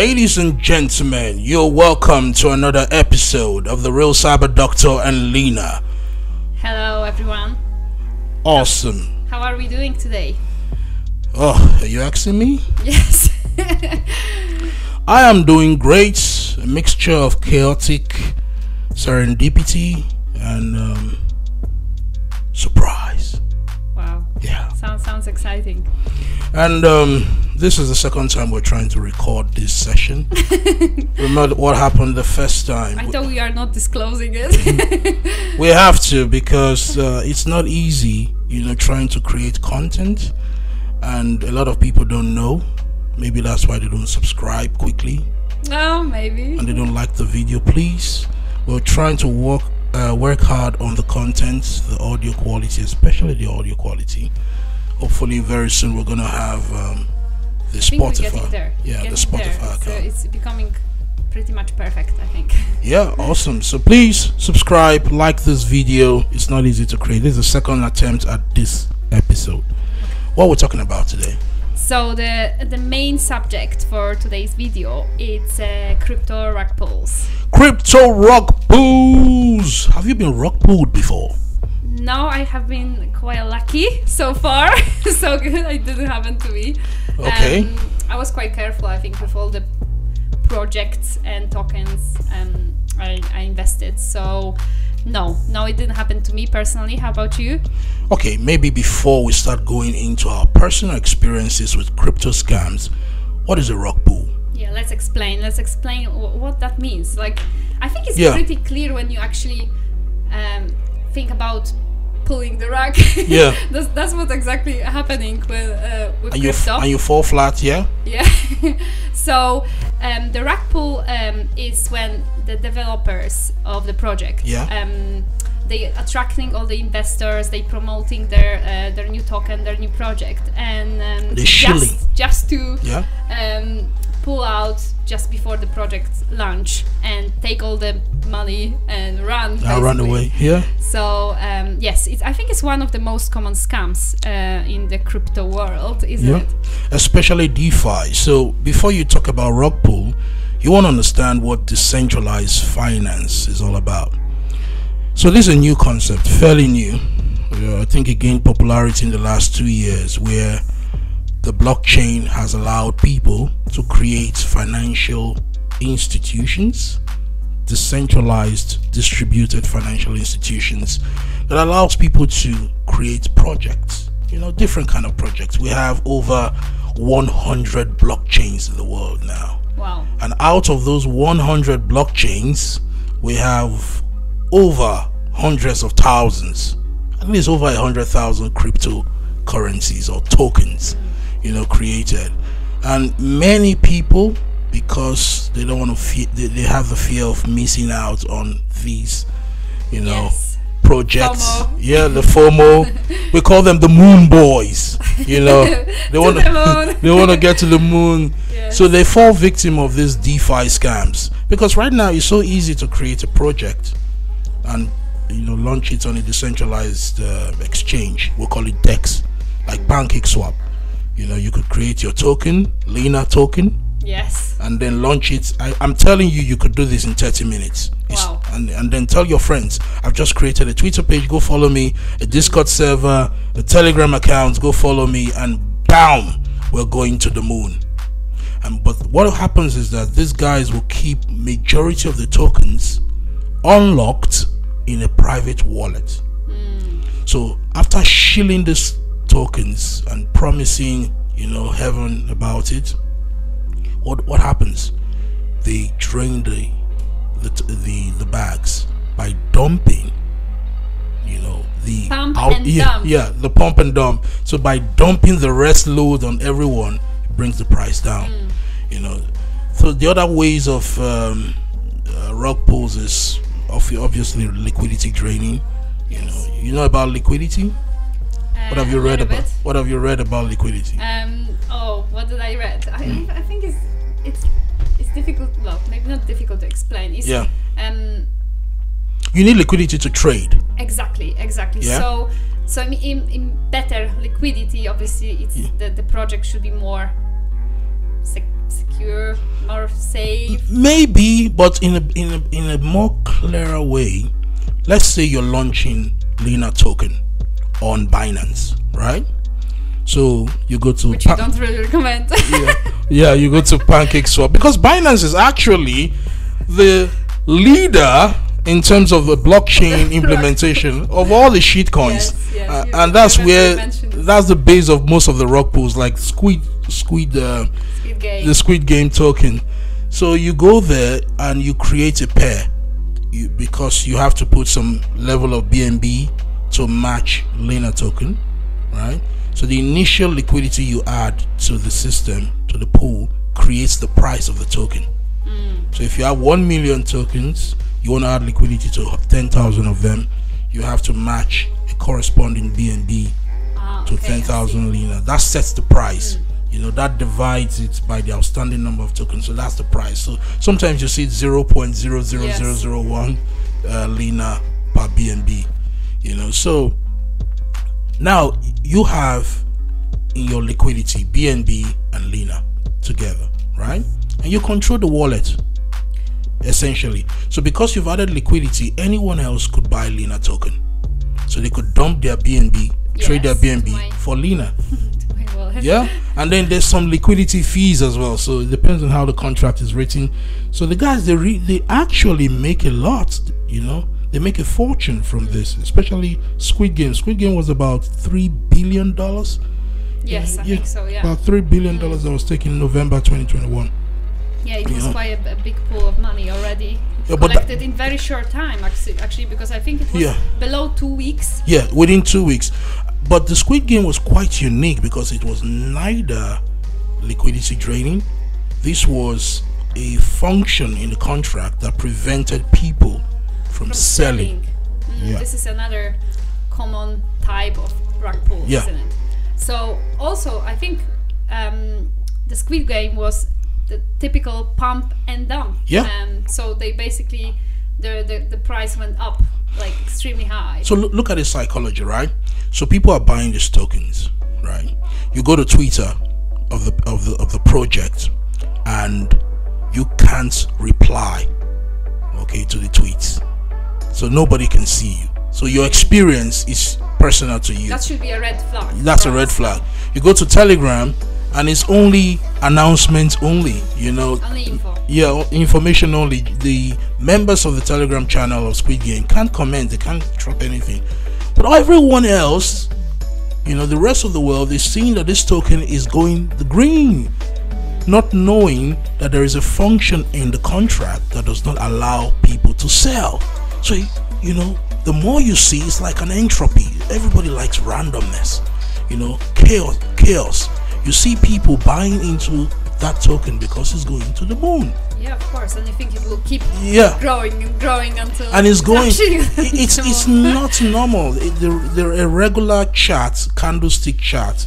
Ladies and gentlemen, you're welcome to another episode of The Real Cyber Doctor and Lina. Hello, everyone. Awesome. How are we doing today? Oh, are you asking me? Yes. I am doing great. A mixture of chaotic serendipity and um, surprise. wow. Yeah. Sounds sounds exciting. And um, this is the second time we're trying to record this session. Remember what happened the first time? I thought we are not disclosing it. We have to because uh, it's not easy, you know, trying to create content, and a lot of people don't know. Maybe that's why they don't subscribe quickly oh, maybe. and they don't like the video. Please, we're trying to work uh, work hard on the content, the audio quality, especially the audio quality. Hopefully, very soon we're gonna have um, the I think we're Spotify. getting there. Yeah, the Spotify account. So it's becoming pretty much perfect, I think. Yeah, awesome. So please subscribe, like this video. It's not easy to create. This is the second attempt at this episode. What we're talking about today. So the the main subject for today's video is uh, crypto rug pulls. Crypto rug pulls. Have you been rug pulled before? No, I have been quite lucky so far. so good, it didn't happen to me. Okay. Um, I was quite careful, I think, with all the projects and tokens um, I, I invested. So, no, no, it didn't happen to me personally. How about you? Okay, maybe before we start going into our personal experiences with crypto scams, what is a rug pull? Yeah, let's explain. Let's explain wh- what that means. Like, I think it's Yeah. pretty clear when you actually um, think about pulling the rug. Yeah. that's, that's what's exactly happening with, uh, with And you crypto. and you fall flat, yeah? Yeah. so um, the rug pull um, is when the developers of the project Yeah. um, they attracting all the investors, they promoting their uh, their new token, their new project, and um, just just to Yeah. um, pull out just before the project launch and take all the money and run. I'll run away. Yeah. So um, yes, it's, I think it's one of the most common scams uh, in the crypto world, isn't Yeah. it? Especially DeFi. So before you talk about rug pull, you want to understand what decentralized finance is all about. So this is a new concept, fairly new. Uh, I think it gained popularity in the last two years, where the blockchain has allowed people to create financial institutions, decentralized, distributed financial institutions that allows people to create projects. You know, different kind of projects. We have over 100 blockchains in the world now. Wow. And out of those 100 blockchains, we have over hundreds of thousands, at least over a hundred thousand cryptocurrencies or tokens, you know, created. And many people, because they don't want to fear, they, they have the fear of missing out on these, you know, Yes. projects. FOMO. Yeah, the FOMO. we call them the Moon Boys. You know, they want moon. they want to get to the moon. Yes. So they fall victim of these DeFi scams because right now it's so easy to create a project and you know launch it on a decentralized uh, exchange. We'll call it DEX, like PancakeSwap. You know, you could create your token, Lina token, Yes. and then launch it. I, I'm telling you, you could do this in 30 minutes. It's- Wow. And, and then tell your friends, I've just created a Twitter page, go follow me, a Discord server, a Telegram account, go follow me, and bam, we're going to the moon. And but what happens is that these guys will keep majority of the tokens unlocked in a private wallet. Hmm. So after shilling these tokens and promising, you know, heaven about it, what what happens? They drain the the the, the bags by dumping. You know the Pump out- and yeah, dump. yeah the pump and dump. So by dumping the rest load on everyone, it brings the price down. Mm. You know, so the other ways of um, uh, rug pulls is obviously liquidity draining. You know, you know about liquidity. What have you read about? What have you read about liquidity? Um. Oh, what did I read? I, I think it's it's it's difficult. Well, maybe not difficult to explain. It's, Yeah. Um. You need liquidity to trade. Exactly. Exactly. Yeah. So so in, in, in better liquidity, obviously, it's Yeah. the the project should be more sec- secure, more safe. Maybe, but in a in a in a more clearer way. Let's say you're launching Lina token on Binance, right? So you go to Which you don't really recommend. yeah, yeah, you go to Pancake Swap because Binance is actually the leader in terms of the blockchain implementation of all the shit coins, Yes, yes, uh, and that's where you mentioned this. that's the base of most of the rug pulls, like Squid, Squid, uh, Squid Game. the Squid Game token. So you go there and you create a pair, you, because you have to put some level of BNB to match Lina token, right? So the initial liquidity you add to the system to the pool creates the price of the token. So if you have one million tokens, you want to add liquidity to ten thousand of them, you have to match a corresponding BNB Ah, to okay, I see. 10,000 Lina. That sets the price. You know, that divides it by the outstanding number of tokens. So that's the price. So sometimes you see 0.00001 uh, Lina per BNB. You know, so now you have in your liquidity BNB and Lina together, right? And you control the wallet essentially. So because you've added liquidity, anyone else could buy Lina token. So they could dump their BNB, trade their BNB my- for wallet. Yeah. And then there's some liquidity fees as well. So it depends on how the contract is written. So the guys they re- they actually make a lot, you know. They make a fortune from this, especially Squid Game. Squid Game was about 3 billion dollars. Yes, I Yeah, think so. Yeah. About 3 billion mm. dollars that was taken in November 2021. Yeah, it was Yeah. quite a, a big pool of money already Yeah, collected in very short time. Actually, actually, because I think it was Yeah. below two weeks. Yeah, within two weeks. But the Squid Game was quite unique because it was neither liquidity draining. This was a function in the contract that prevented people from, From selling. Mm, Yeah. This is another common type of rug pull, Yeah. isn't it? So also, I think um, the Squid Game was the typical pump and dump. Yeah. Um, so they basically the, the the price went up like extremely high. So look, look at the psychology, right? So people are buying these tokens, right? You go to Twitter of the of the of the project, and you can't reply, okay, to the tweets. So nobody can see you. So your experience is personal to you. that should be a red flag. That's a red flag. You go to Telegram and it's only announcements only, you know. Only info. Yeah, information only. The members of the Telegram channel of Squid Game can't comment, they can't drop anything. But everyone else, you know, the rest of the world is seeing that this token is going the green, not knowing that there is a function in the contract that does not allow people to sell. So, you know, the more you see, it's like an entropy. Everybody likes randomness, you know, chaos, chaos. You see people buying into that token because it's going to the moon. Yeah, of course. And you think it will keep Yeah. growing and growing until and it's going it's it's not normal It- there, there are regular charts candlestick chart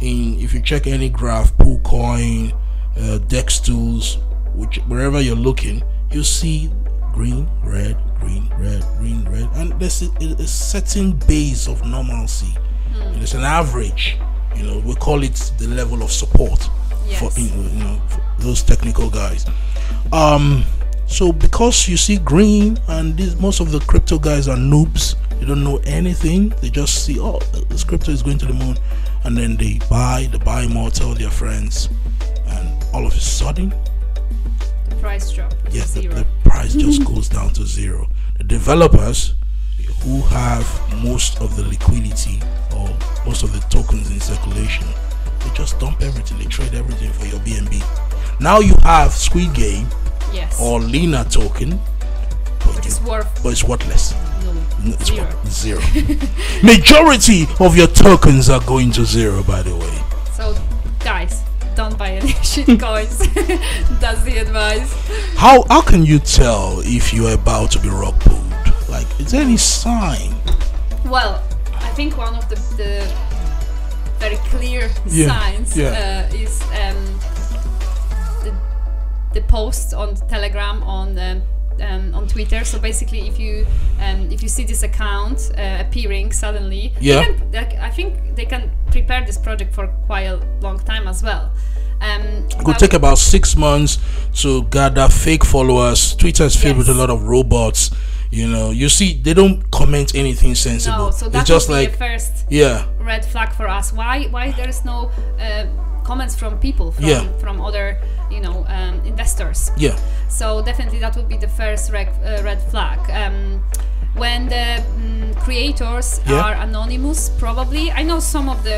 in if you check any graph PooCoin uh, DEXTools which wherever you're looking you see green red green red and there's a, a certain base of normalcy there's an average you know we call it the level of support for Yes. you know, you know for those technical guys um so because you see green and this, most of the crypto guys are noobs they don't know anything they just see oh this crypto is going to the moon and then they buy they buy more tell their friends and all of a sudden the price drop. yes the, zero. the price goes down to zero the developers who have most of the liquidity or most of the tokens in circulation they just dump everything they trade everything for your bnb now you have squid game yes. or Lina token but, Which you- worth but it's worthless no. it's Zero. worth zero majority of your tokens are going to zero by the way So, guys, don't buy any shit coins. That's the advice. how how can you tell if you're about to be rug pulled like is there any sign Well, I think one of the, the very clear Yeah, signs yeah. Uh, is um, the, the posts on Telegram on um, um, on Twitter. So basically, if you um, if you see this account uh, appearing suddenly, they Yeah. can- like, I think they can prepare this project for quite a long time as well. Um, It could take about six months to gather fake followers. Twitter is filled with a lot of robots. You know, you see, they don't comment anything sensible. no, so that it's just like, first yeah, red flag for us. Why why there is no uh, comments from people from Yeah. from other you know um, investors? yeah, So definitely that would be the first reg, uh, red flag. Um, when the mm, creators Yeah. are anonymous, probably I know some of the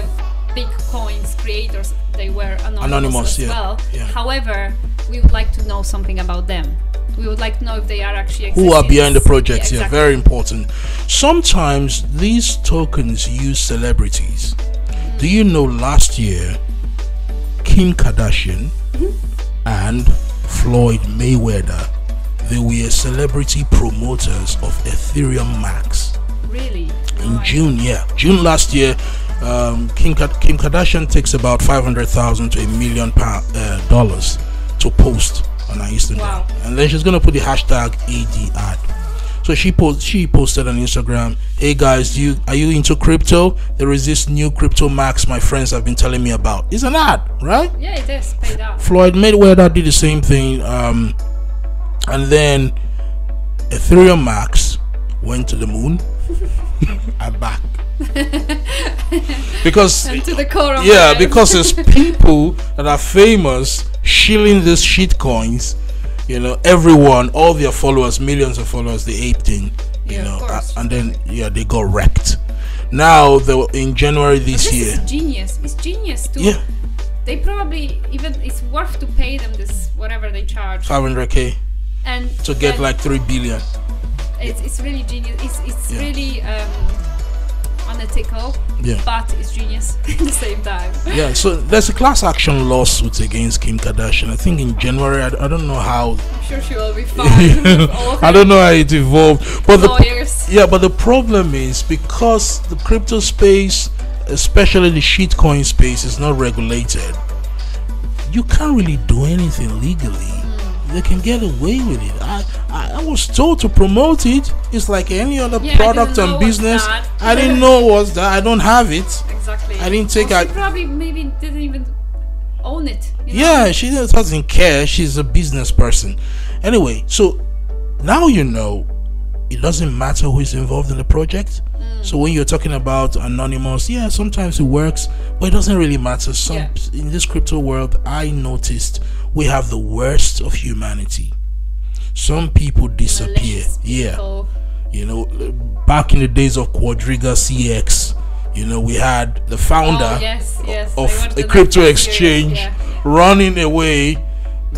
big coins creators they were anonymous, Anonymous, as yeah, well. yeah. However, we would like to know something about them. We would like to know if they are actually who are behind the projects. Yeah, exactly. very important. Sometimes these tokens use celebrities. Do you know last year, Kim Kardashian and Floyd Mayweather, they were celebrity promoters of Ethereum Max. Really? in June. Yeah, June last year, um, Kim, Kim Kardashian takes about five hundred thousand to a million uh, dollars to post on her Instagram, Wow. and then she's gonna put the hashtag AD ad. So she post she posted on Instagram, "Hey guys, do you are you into crypto? There is this new crypto max my friends have been telling me about. It's an ad, right? Yeah, it is paid out. Floyd Mayweather did the same thing, um, and then Ethereum Max went to the moon and back because to the core of yeah, because there's people that are famous shilling these shit coins. You know, everyone, all their followers, millions of followers, they aped in. You Yeah, know, and then yeah, they got wrecked. Now, they were in January this this year. is genius. It's genius too. Yeah, They probably even it's worth to pay them this whatever they charge 500k and to get like three billion. it's, it's really genius. It's it's Yeah. really um, unethical, Yeah. but it's genius at the same time. Yeah, so there's a class action lawsuit against Kim Kardashian. I think in January. I, I don't know how. I'm sure she will be fine. with all of I don't know how it evolved, but the yeah, but the problem is because the crypto space, especially the shitcoin space, is not regulated. You can't really do anything legally. Mm. They can get away with it. I, I I was told to promote it. It's like any other Yeah, product and business. I didn't know what's that. I don't have it. Exactly. I didn't take Well, a- she probably maybe didn't even own it. you know? Yeah, she doesn't care. She's a business person. Anyway, so now you know it doesn't matter who is involved in the project. Mm. So when you're talking about anonymous, yeah, sometimes it works, but it doesn't really matter. Some Yeah. in this crypto world, I noticed we have the worst of humanity. Some people disappear. Yeah. people. You know, back in the days of Quadriga CX, you know, we had the founder Oh, yes, yes. Of a crypto exchange yeah. running away,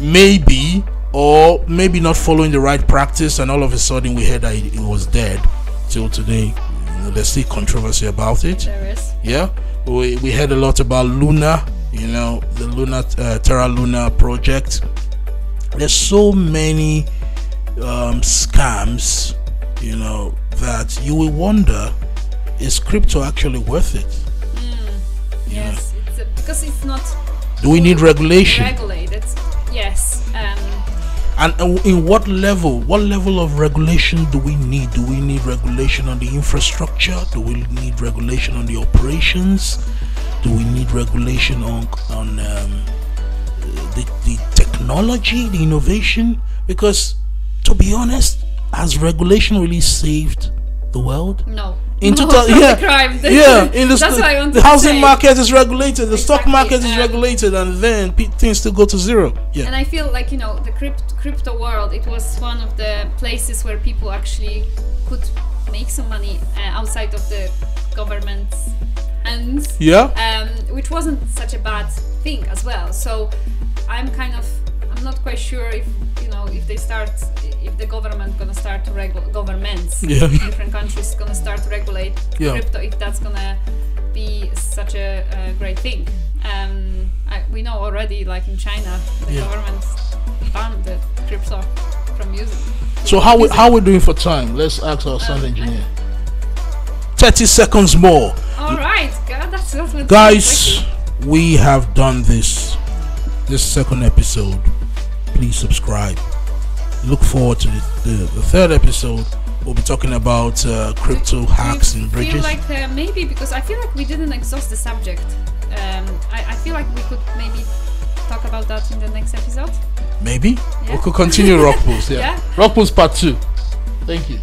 maybe, or maybe not following the right practice, and all of a sudden we heard that he, he was dead. Till today, you know, there's still controversy about it. Yeah, we, we heard a lot about Luna, you know, the Luna uh, Terra Luna project. There's so many um, scams, you know, that you will wonder is crypto actually worth it? Yes, it's a, because it's not Do we need regulation? regulated. Yes. Um, And uh, in what level? What level of regulation do we need? Do we need regulation on the infrastructure? Do we need regulation on the operations? Do we need regulation on on um, the, the technology, the innovation? Because to be honest, has regulation really saved the world? no. In No, total, it's not yeah, crime. yeah. In the, what the housing market is regulated, the stock market is um, regulated, and then pe- things still go to zero. Yeah. And I feel like you know the crypt- crypto world. It was one of the places where people actually could make some money uh, outside of the government's hands. Yeah. um, which wasn't such a bad thing as well. So I'm kind of not quite sure if you know if they start if the government gonna start to regulate governments Yeah. different countries gonna start to regulate Yeah. crypto if that's gonna be such a, a great thing. Um, I, we know already, like in China, the Yeah. government banned the crypto from using. So how we, how we doing for time? Let's ask our sound Um, engineer. Thirty seconds more, All right, God, that's that's guys. We have done this. This second episode. Please subscribe. Look forward to the, the, the third episode. We'll be talking about uh, crypto hacks and I feel bridges. like uh, maybe because I feel like we didn't exhaust the subject. Um, I, I feel like we could maybe talk about that in the next episode. Maybe Yeah. we could continue rug pulls. Yeah, Yeah. rug pulls part two. Thank you.